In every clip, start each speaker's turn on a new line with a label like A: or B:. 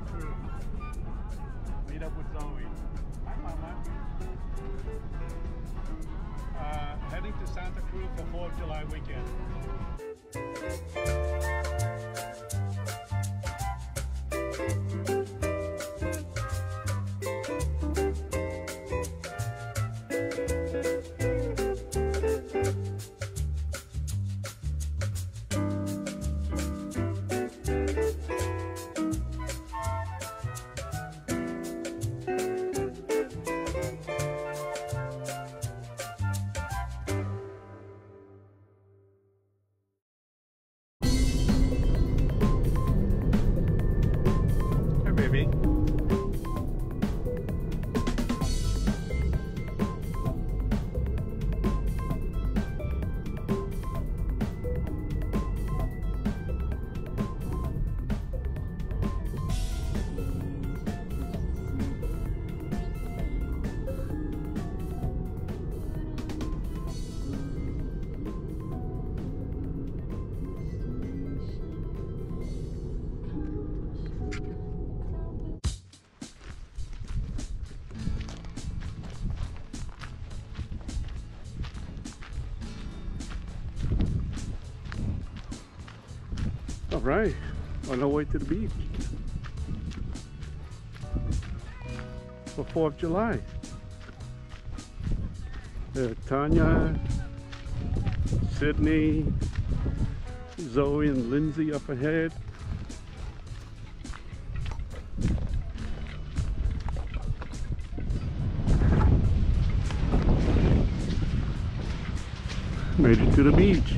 A: of food. Meet up with Zoe. Hi, Mama. Uh, heading to Santa Cruz for 4th of July weekend. All right, on our way to the beach for 4th of July. Uh, Tanya, Sydney, Zoe and Lindsay up ahead. Made it to the beach.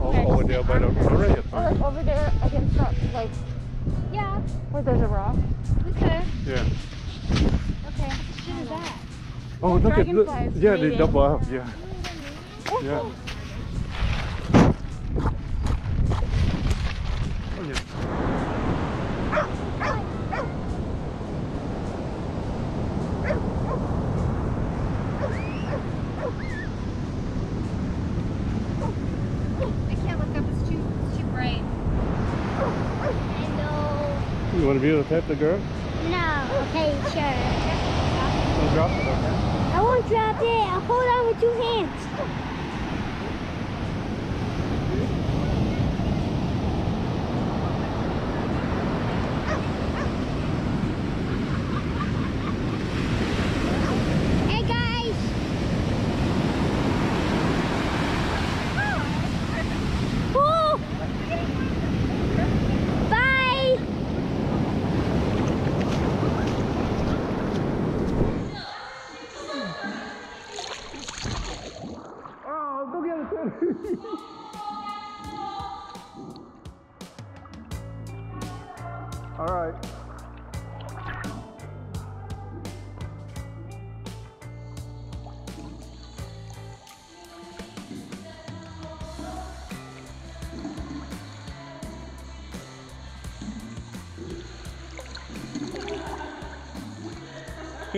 A: Oh, over there by the parade.
B: Or like over there against that, like,
C: Yeah,
B: where there's a rock.
C: we could.
A: Yeah.
C: Okay. What is that?
A: Oh, look at look.
B: dragonflies
A: Yeah, they double up. Yeah. Yeah. Oh, yeah.
C: Oh, I can't look up. It's too it's too bright.
D: Hello.
A: You want to be able to pet the girl?
D: No. Okay, sure.
A: Don't drop it, okay?
D: I won't drop it. I'll hold on with two hands.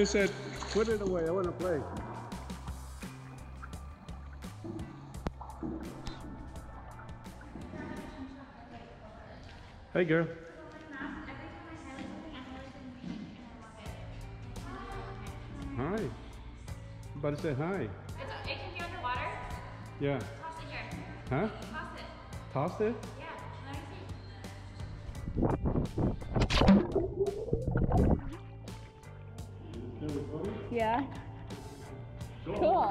A: He said, put it away, I want to play. Hey girl. Hi. I'm about to say hi.
C: It's, it can be underwater.
A: Yeah.
C: Toss it here.
A: Huh?
C: Toss it.
A: Tossed it?
C: Yeah. Let me see.
B: Yeah. Cool.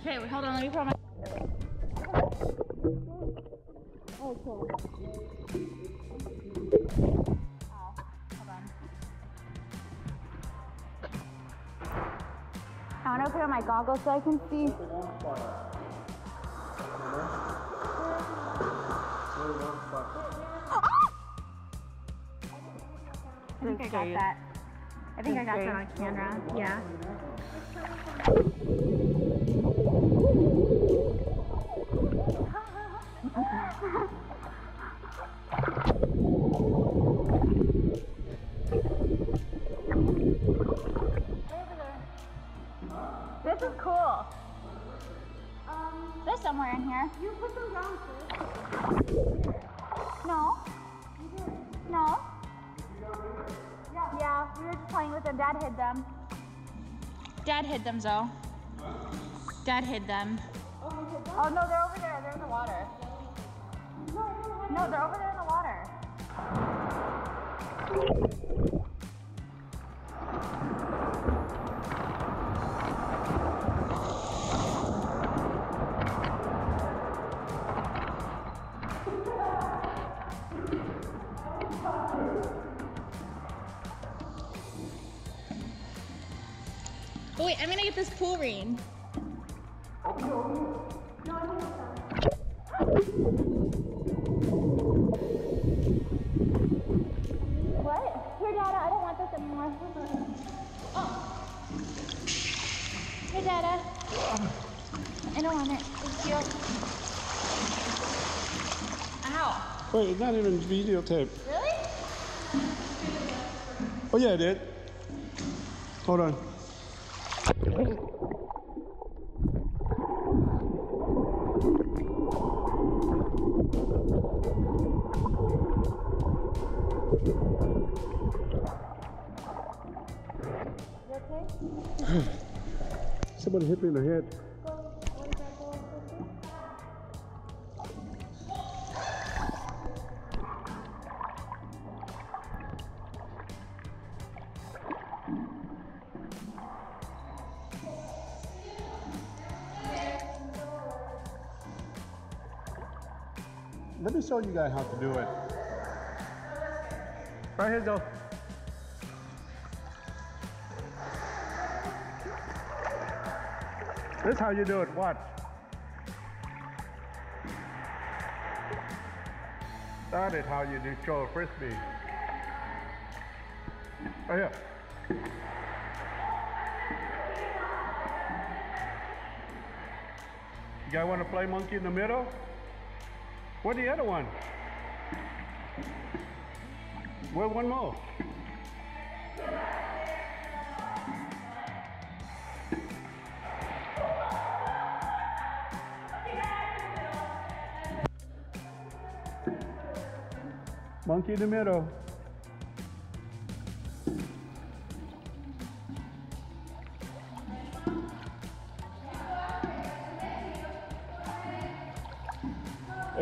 B: Okay, wait, hold on. Let me put my. Oh, cool. Ow. Hold on. I want to put on my goggles so I can see. Oh, oh! I think I got that. I think I got that on camera. Yeah. This is cool. There's somewhere in here.
D: You put them down first.
B: No. No. We were just playing with them. Dad hid them. Dad hid them, Zoe. Dad hid them. Oh no, they're over there. They're in the water. No, they're over there in the water. Oh wait, I'm gonna get this pool ring. What? Here, Dada, I don't want this anymore. Oh. Here, Dada. I don't want it. Thank you. Ow.
A: Wait, it's not even videotape.
B: Really?
A: Oh yeah, it did. Hold on. Somebody hit me in the head. Let me show you guys how to do it. Right here, Joe. This is how you do it. Watch. That is how you do throw a frisbee. Right here. You guys want to play monkey in the middle? Where's the other one? Where one more? Monkey in the middle.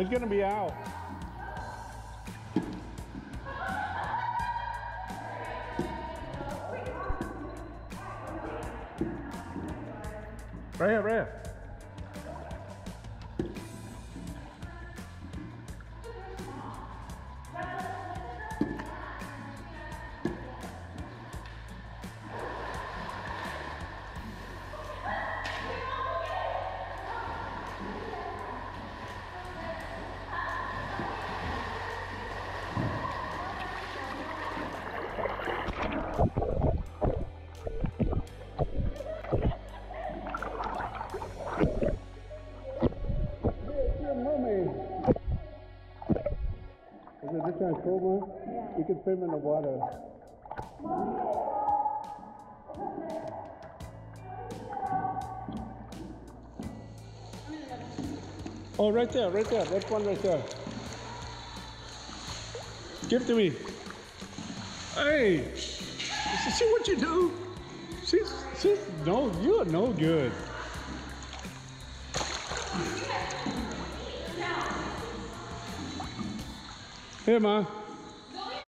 A: It's gonna be out. Right here, right here. You can swim in the water. Oh, right there, right there. That one right there. Give it to me. Hey, see what you do? See, see, no, you're no good. Here, Ma.